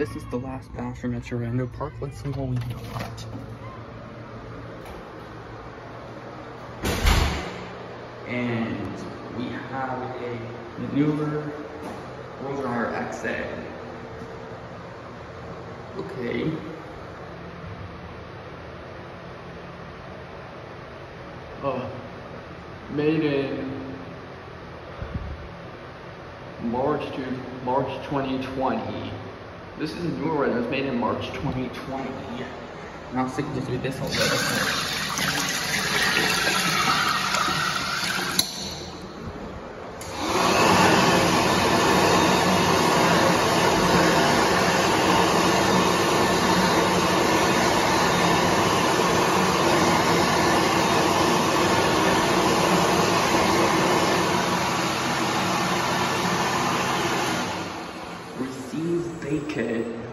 this is the last bathroom at Sherando Park. Let's see what we. And we have a newer Roller XA. Okay. Uh, made in March to March 2020. This is a newer one. It was made in March 2020. And I was thinking just do this receive bacon